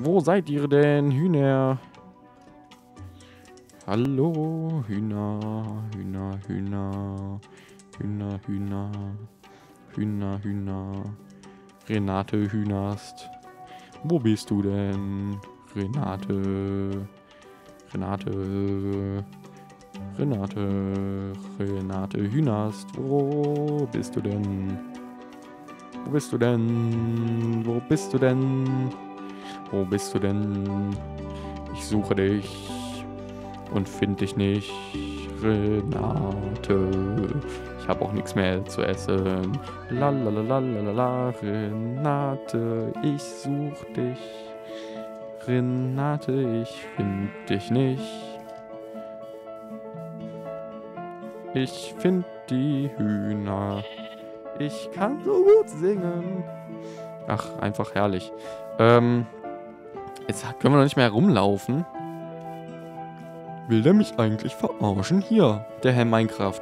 Wo seid ihr denn, Hühner? Hallo, Hühner, Hühner, Hühner, Hühner, Hühner, Hühner, Hühner. Renate Hühnerst. Wo bist du denn? Renate. Renate. Renate. Renate Hühnerst. Wo bist du denn? Wo bist du denn? Wo bist du denn? Wo bist du denn? Ich suche dich und finde dich nicht. Renate. Ich habe auch nichts mehr zu essen. La la la la la la Renate, ich such dich. Renate, ich find dich nicht. Ich find die Hühner. Ich kann so gut singen. Ach, einfach herrlich. Ähm, jetzt können wir noch nicht mehr herumlaufen. Will der mich eigentlich verarschen? Hier, der Herr Minecraft.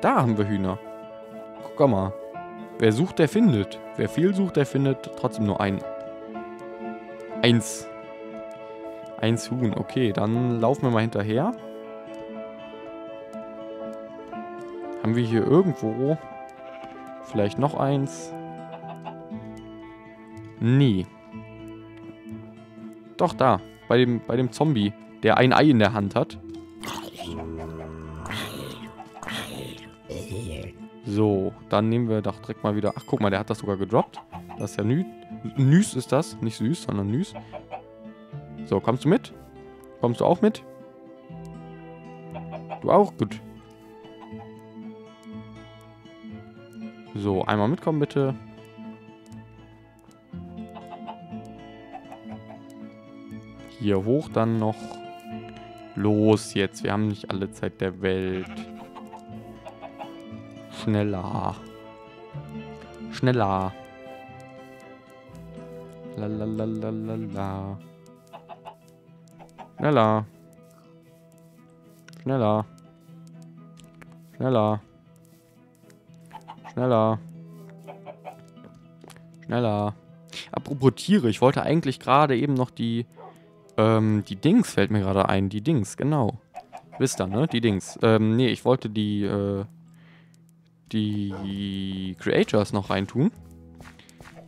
Da haben wir Hühner. Guck mal. Wer sucht, der findet. Wer viel sucht, der findet trotzdem nur ein. Eins. Eins Huhn. Okay, dann laufen wir mal hinterher. Haben wir hier irgendwo vielleicht noch eins? Nee. Doch, da. Bei dem, bei dem Zombie, der ein Ei in der Hand hat. So, dann nehmen wir doch direkt mal wieder... Ach, guck mal, der hat das sogar gedroppt. Das ist ja Nü Nüs ist das. Nicht süß, sondern Nüs. So, kommst du mit? Kommst du auch mit? Du auch? Gut. So, einmal mitkommen bitte. Hier hoch dann noch. Los jetzt, wir haben nicht alle Zeit der Welt. Schneller. Schneller. Lalalala. Schneller. Schneller. Schneller. Schneller. Schneller. Apropos Tiere, ich wollte eigentlich gerade eben noch die, ähm, die Dings fällt mir gerade ein. Die Dings, genau. Wisst ihr, ne? Die Dings. Ähm, nee, ich wollte die, äh, die Creators noch reintun.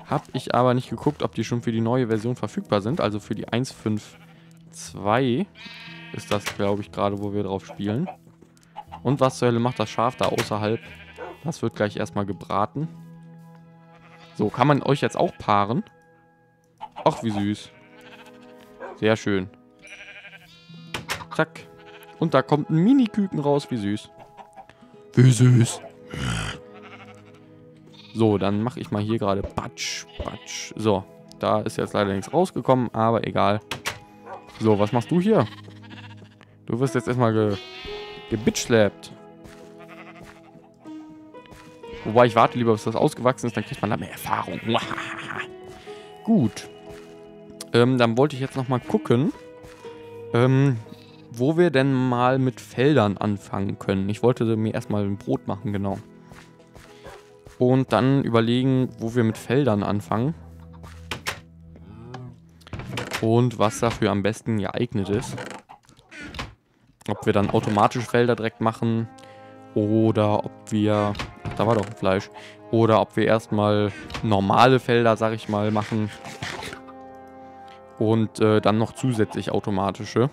Hab ich aber nicht geguckt, ob die schon für die neue Version verfügbar sind. Also für die 1.5.2 ist das, glaube ich, gerade, wo wir drauf spielen. Und was zur Hölle macht das Schaf da außerhalb? Das wird gleich erstmal gebraten. So, kann man euch jetzt auch paaren? Ach, wie süß. Sehr schön. Zack. Und da kommt ein Mini-Küken raus, wie süß. Wie süß. So, dann mache ich mal hier gerade Batsch, Batsch. So, da ist jetzt leider nichts rausgekommen, aber egal. So, was machst du hier? Du wirst jetzt erstmal ge gebitchslappt. Wobei ich warte lieber, bis das ausgewachsen ist, dann kriegt man da mehr Erfahrung. Gut. Ähm, dann wollte ich jetzt nochmal gucken, ähm, wo wir denn mal mit Feldern anfangen können. Ich wollte mir erstmal ein Brot machen, genau. Und dann überlegen, wo wir mit Feldern anfangen. Und was dafür am besten geeignet ist. Ob wir dann automatische Felder direkt machen oder ob wir... Da war doch ein Fleisch. Oder ob wir erstmal normale Felder, sag ich mal, machen. Und äh, dann noch zusätzlich automatische.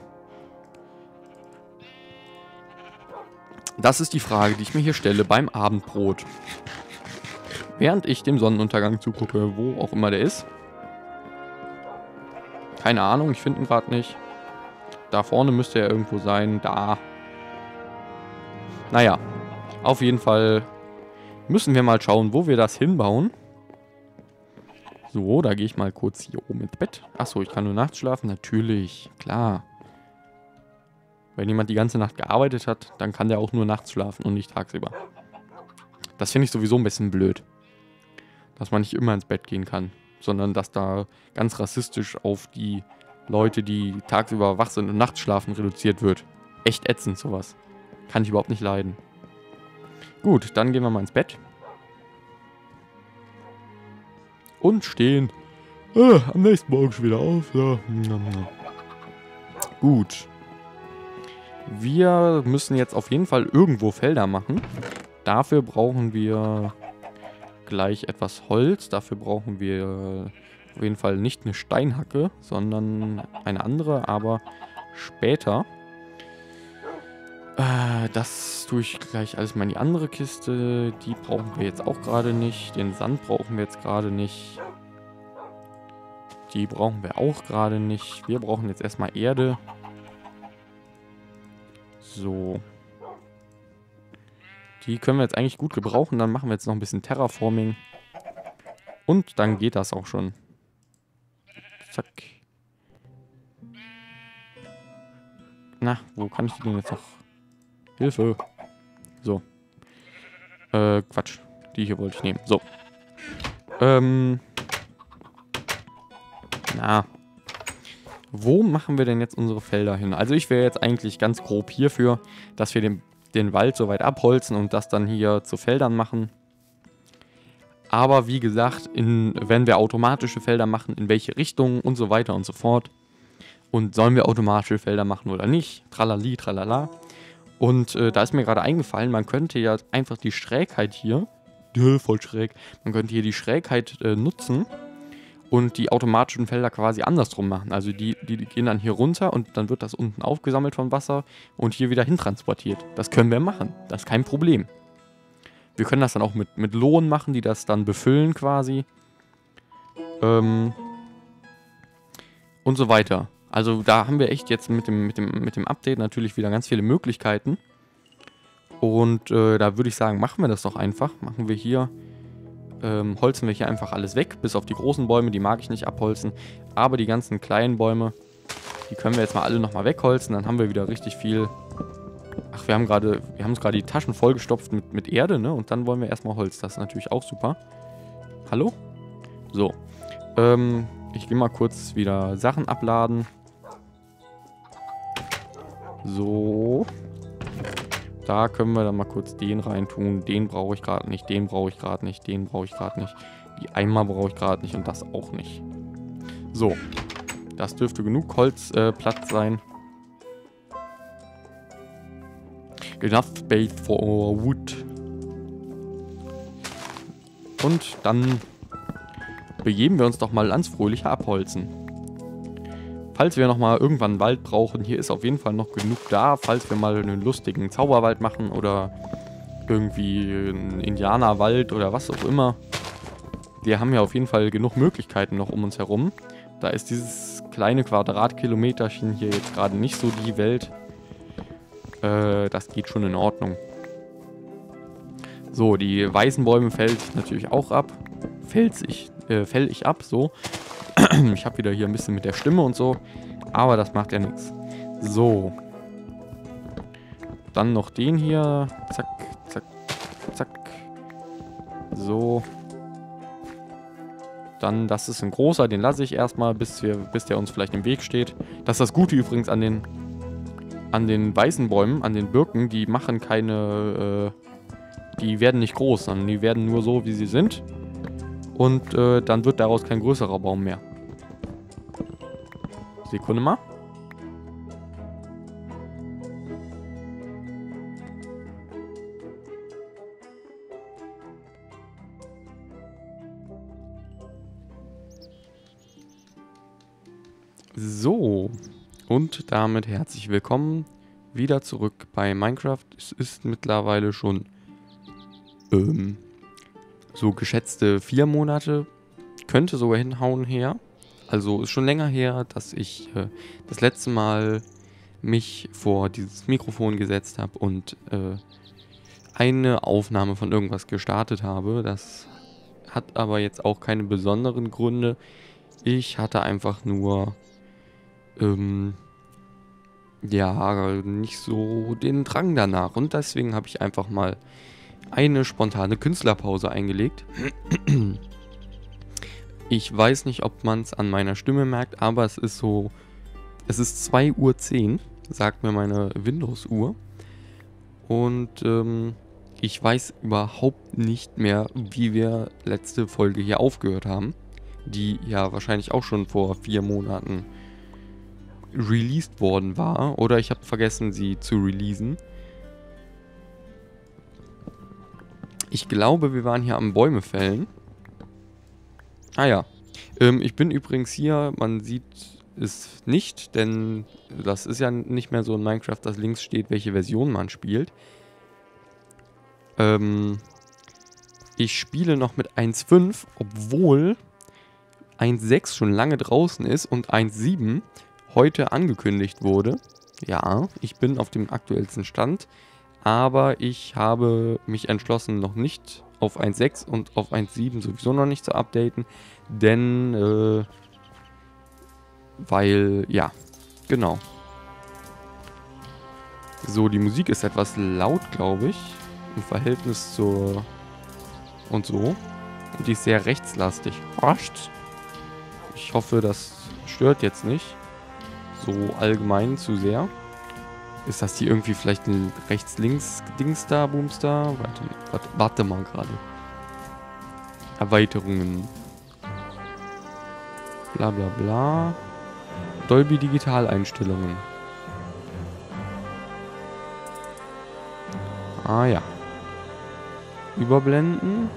Das ist die Frage, die ich mir hier stelle beim Abendbrot. Während ich dem Sonnenuntergang zugucke, wo auch immer der ist. Keine Ahnung, ich finde ihn gerade nicht. Da vorne müsste er irgendwo sein. Da. Naja, auf jeden Fall müssen wir mal schauen, wo wir das hinbauen. So, da gehe ich mal kurz hier oben ins Bett. Achso, ich kann nur nachts schlafen. Natürlich, klar. Wenn jemand die ganze Nacht gearbeitet hat, dann kann der auch nur nachts schlafen und nicht tagsüber. Das finde ich sowieso ein bisschen blöd dass man nicht immer ins Bett gehen kann, sondern dass da ganz rassistisch auf die Leute, die tagsüber wach sind und nachts schlafen, reduziert wird. Echt ätzend sowas. Kann ich überhaupt nicht leiden. Gut, dann gehen wir mal ins Bett. Und stehen Äh, am nächsten Morgen schon wieder auf. Ja. Gut. Wir müssen jetzt auf jeden Fall irgendwo Felder machen. Dafür brauchen wir gleich etwas Holz. Dafür brauchen wir auf jeden Fall nicht eine Steinhacke, sondern eine andere, aber später. Das tue ich gleich alles mal in die andere Kiste. Die brauchen wir jetzt auch gerade nicht. Den Sand brauchen wir jetzt gerade nicht. Die brauchen wir auch gerade nicht. Wir brauchen jetzt erstmal Erde. So. Die können wir jetzt eigentlich gut gebrauchen. Dann machen wir jetzt noch ein bisschen Terraforming. Und dann geht das auch schon. Zack. Na, wo kann ich die denn jetzt noch... Hilfe. So. Äh, Quatsch. Die hier wollte ich nehmen. So. Ähm. Na. Wo machen wir denn jetzt unsere Felder hin? Also ich wäre jetzt eigentlich ganz grob hierfür, dass wir den, den Wald so weit abholzen und das dann hier zu Feldern machen. Aber wie gesagt, in, wenn wir automatische Felder machen, in welche Richtung und so weiter und so fort. Und sollen wir automatische Felder machen oder nicht? Tralali, tralala. Und äh, da ist mir gerade eingefallen, man könnte ja einfach die Schrägheit hier, ja, voll schräg, man könnte hier die Schrägheit äh, nutzen und die automatischen Felder quasi andersrum machen. Also die, die, gehen dann hier runter und dann wird das unten aufgesammelt vom Wasser und hier wieder hintransportiert. Das können wir machen. Das ist kein Problem. Wir können das dann auch mit, mit Lohn machen, die das dann befüllen quasi. Ähm und so weiter. Also da haben wir echt jetzt mit dem, mit dem, mit dem Update natürlich wieder ganz viele Möglichkeiten. Und äh, da würde ich sagen, machen wir das doch einfach. Machen wir hier ähm, holzen wir hier einfach alles weg, bis auf die großen Bäume, die mag ich nicht abholzen. Aber die ganzen kleinen Bäume, die können wir jetzt mal alle nochmal wegholzen. Dann haben wir wieder richtig viel... Ach, wir haben gerade, wir haben uns gerade die Taschen vollgestopft mit, mit Erde, ne? Und dann wollen wir erstmal Holz. Das ist natürlich auch super. Hallo? So. Ähm, ich gehe mal kurz wieder Sachen abladen. So. Da können wir dann mal kurz den reintun. Den brauche ich gerade nicht, den brauche ich gerade nicht, den brauche ich gerade nicht. Die Eimer brauche ich gerade nicht und das auch nicht. So. Das dürfte genug Holzplatz äh, sein. Enough space for wood. Und dann begeben wir uns doch mal ans fröhliche Abholzen. Falls wir nochmal irgendwann Wald brauchen, hier ist auf jeden Fall noch genug da, falls wir mal einen lustigen Zauberwald machen oder irgendwie einen Indianerwald oder was auch immer. Wir haben ja auf jeden Fall genug Möglichkeiten noch um uns herum. Da ist dieses kleine Quadratkilometerchen hier jetzt gerade nicht so die Welt. Äh, das geht schon in Ordnung. So, die weißen Bäume fällt natürlich auch ab. Fällt ich, äh, fäll ich ab, so. ich habe wieder hier ein bisschen mit der Stimme und so. Aber das macht ja nichts. So. Dann noch den hier. Zack, zack, zack. So. Dann, das ist ein großer, den lasse ich erstmal, bis, wir, bis der uns vielleicht im Weg steht. Das ist das Gute übrigens an den, an den weißen Bäumen, an den Birken. Die machen keine, äh, die werden nicht groß, sondern die werden nur so, wie sie sind. Und äh, dann wird daraus kein größerer Baum mehr. Sekunde mal. So, und damit herzlich willkommen wieder zurück bei Minecraft. Es ist mittlerweile schon ähm, so geschätzte vier Monate, könnte sogar hinhauen her. Also ist schon länger her, dass ich äh, das letzte Mal mich vor dieses Mikrofon gesetzt habe und äh, eine Aufnahme von irgendwas gestartet habe. Das hat aber jetzt auch keine besonderen Gründe. Ich hatte einfach nur ähm, ja nicht so den Drang danach und deswegen habe ich einfach mal eine spontane Künstlerpause eingelegt. Ich weiß nicht, ob man es an meiner Stimme merkt, aber es ist so. Es ist 2.10 Uhr, sagt mir meine Windows-Uhr. Und ähm, ich weiß überhaupt nicht mehr, wie wir letzte Folge hier aufgehört haben. die ja wahrscheinlich auch schon vor vier Monaten released worden war. Oder ich habe vergessen, sie zu releasen. Ich glaube, wir waren hier am Bäume fällen. Ah ja. Ähm, ich bin übrigens hier, man sieht es nicht, denn das ist ja nicht mehr so in Minecraft, dass links steht, welche Version man spielt. Ähm, ich spiele noch mit 1.5, obwohl 1.6 schon lange draußen ist und 1.7 heute angekündigt wurde. Ja, ich bin auf dem aktuellsten Stand, aber ich habe mich entschlossen, noch nicht auf 1.6 und auf 1.7 sowieso noch nicht zu updaten, denn, äh, weil, ja, genau. So, die Musik ist etwas laut, glaube ich, im Verhältnis zur und so. Und die ist sehr rechtslastig. Ich hoffe, das stört jetzt nicht so allgemein zu sehr. Ist das hier irgendwie vielleicht ein rechts-links-Dings da, Booms da? Warte, warte, warte mal gerade. Erweiterungen. Bla bla bla. Dolby Digital Einstellungen. Ah ja. Überblenden.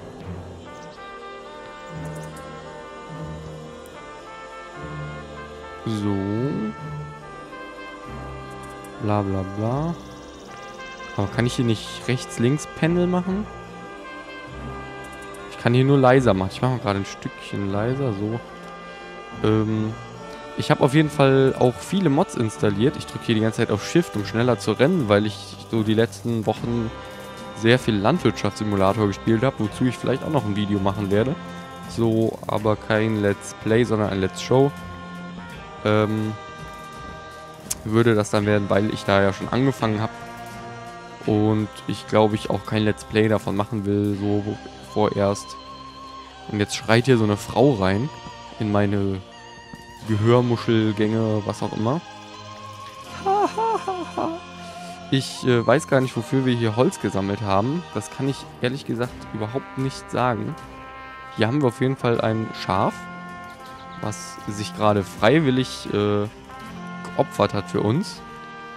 So. Bla bla bla. Aber kann ich hier nicht rechts-links-Panel machen? Ich kann hier nur leiser machen. Ich mache mal gerade ein Stückchen leiser, so. Ähm, ich habe auf jeden Fall auch viele Mods installiert. Ich drücke hier die ganze Zeit auf Shift, um schneller zu rennen, weil ich so die letzten Wochen sehr viel Landwirtschaftssimulator gespielt habe, wozu ich vielleicht auch noch ein Video machen werde. So, aber kein Let's Play, sondern ein Let's Show. Ähm, würde das dann werden, weil ich da ja schon angefangen habe. Und ich glaube, ich auch kein Let's Play davon machen will, so vorerst. Und jetzt schreit hier so eine Frau rein in meine Gehörmuschelgänge, was auch immer. Ich äh, weiß gar nicht, wofür wir hier Holz gesammelt haben. Das kann ich ehrlich gesagt überhaupt nicht sagen. Hier haben wir auf jeden Fall ein Schaf, was sich gerade freiwillig äh, geopfert hat für uns.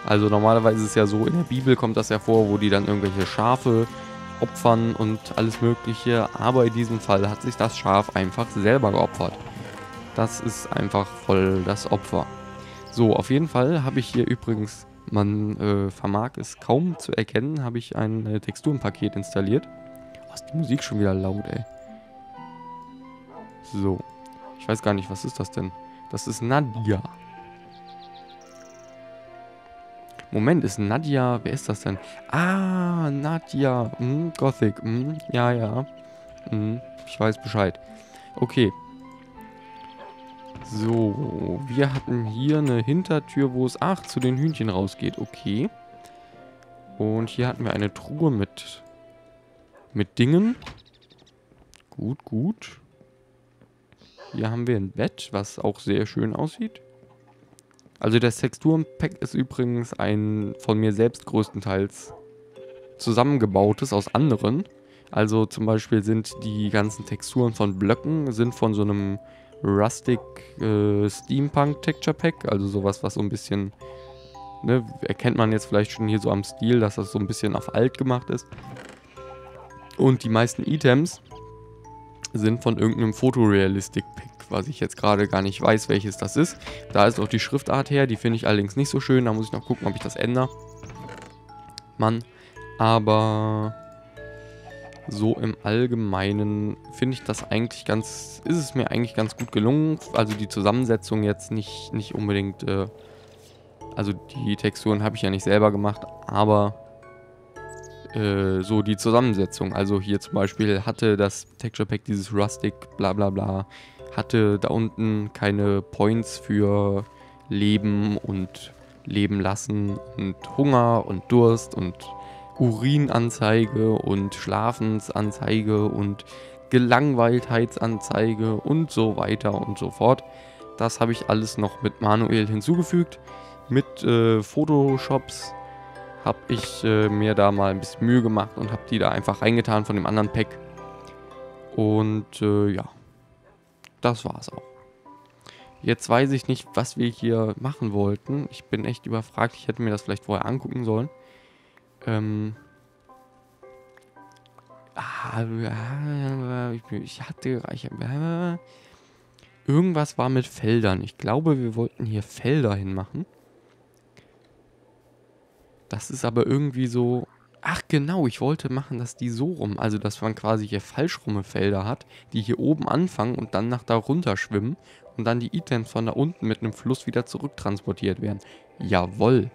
Also normalerweise ist es ja so, in der Bibel kommt das ja vor, wo die dann irgendwelche Schafe opfern und alles mögliche. Aber in diesem Fall hat sich das Schaf einfach selber geopfert. Das ist einfach voll das Opfer. So, auf jeden Fall habe ich hier übrigens man äh, vermag es kaum zu erkennen, habe ich ein äh, Texturenpaket installiert. Oh, ist die Musik schon wieder laut, ey. So. Ich weiß gar nicht, was ist das denn? Das ist Nadia. Moment, ist Nadia... Wer ist das denn? Ah, Nadia. Hm, Gothic. Hm, ja, ja. Hm, ich weiß Bescheid. Okay, so, wir hatten hier eine Hintertür, wo es, ach, zu den Hühnchen rausgeht. Okay. Und hier hatten wir eine Truhe mit, mit Dingen. Gut, gut. Hier haben wir ein Bett, was auch sehr schön aussieht. Also das Texturenpack ist übrigens ein von mir selbst größtenteils zusammengebautes aus anderen. Also zum Beispiel sind die ganzen Texturen von Blöcken sind von so einem Rustic äh, Steampunk Texture Pack, also sowas, was so ein bisschen, ne, erkennt man jetzt vielleicht schon hier so am Stil, dass das so ein bisschen auf alt gemacht ist. Und die meisten Items sind von irgendeinem Photorealistic Pack, was ich jetzt gerade gar nicht weiß, welches das ist. Da ist auch die Schriftart her, die finde ich allerdings nicht so schön, da muss ich noch gucken, ob ich das ändere. Mann, aber so im Allgemeinen finde ich das eigentlich ganz, ist es mir eigentlich ganz gut gelungen. Also die Zusammensetzung jetzt nicht, nicht unbedingt, äh, also die Texturen habe ich ja nicht selber gemacht, aber äh, so die Zusammensetzung. Also hier zum Beispiel hatte das Texture Pack dieses Rustic, bla bla bla, hatte da unten keine Points für Leben und Leben lassen und Hunger und Durst und Urinanzeige und Schlafensanzeige und Gelangweiltheitsanzeige und so weiter und so fort. Das habe ich alles noch mit manuell hinzugefügt. Mit äh, Photoshops habe ich äh, mir da mal ein bisschen Mühe gemacht und habe die da einfach reingetan von dem anderen Pack. Und äh, ja, das war's auch. Jetzt weiß ich nicht, was wir hier machen wollten. Ich bin echt überfragt. Ich hätte mir das vielleicht vorher angucken sollen. Ähm. Ah, ich hatte. Ich, irgendwas war mit Feldern. Ich glaube, wir wollten hier Felder hinmachen. Das ist aber irgendwie so. Ach genau, ich wollte machen, dass die so rum, also dass man quasi hier falschrumme Felder hat, die hier oben anfangen und dann nach da runter schwimmen und dann die Items von da unten mit einem Fluss wieder zurücktransportiert werden. Jawoll.